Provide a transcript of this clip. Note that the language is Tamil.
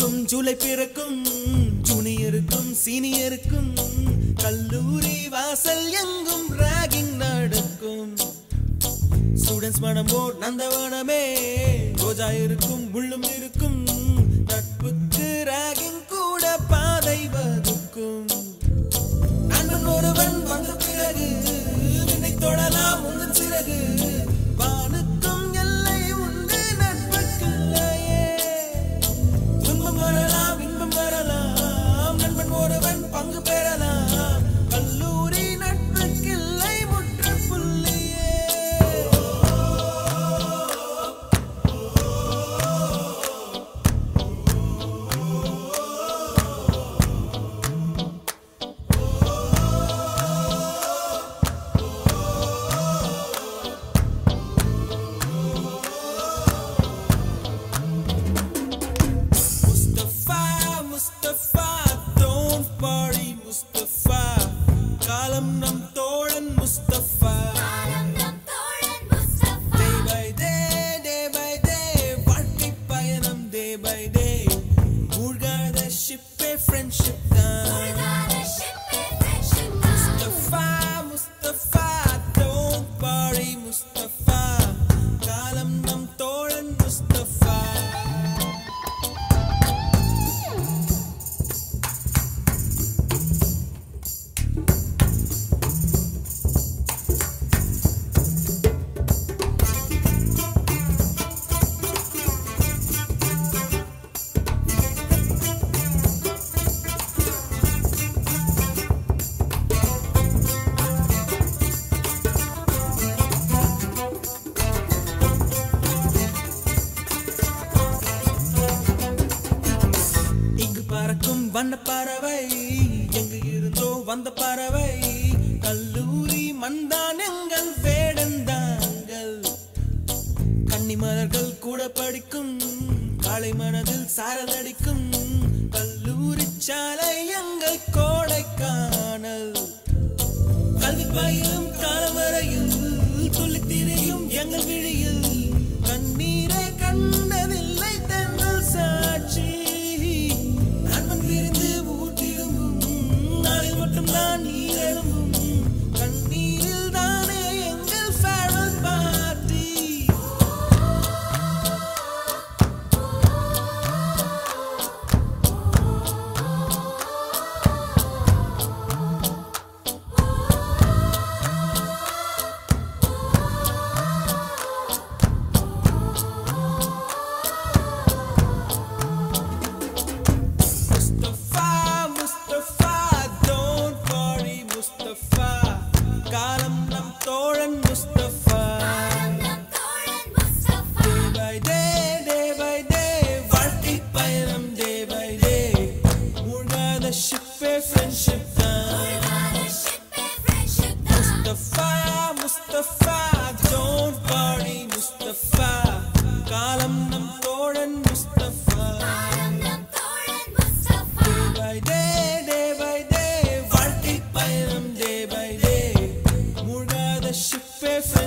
ஜூலை ஜூலை பிறக்கும் ஜூனியருக்கும் சீனியருக்கும் கல்லூரி வாசல் எங்கும் ராகிங் நடக்கும். ஸ்டூடெண்ட்ஸ் மனமோ நந்தவனமே ரோஜா இருக்கும் முள்ளும் இருக்கும் நட்புக்கு ராகிங் கூட பாதை வகுக்கும். நண்பன் ஒருவன் வந்து பங்கு பெறலாம் வண்ண பறவை எங்கு இருந்தோ வந்த பறவை. கல்லூரி மந்தான் எங்கள் வேடந்தாங்கள் கன்னிமலர்கள் கூட படிக்கும் காலை மனதில் சாரல் கல்லூரி சாலை எங்கள் கோடைக்கானல். கல்வி பயிலும் face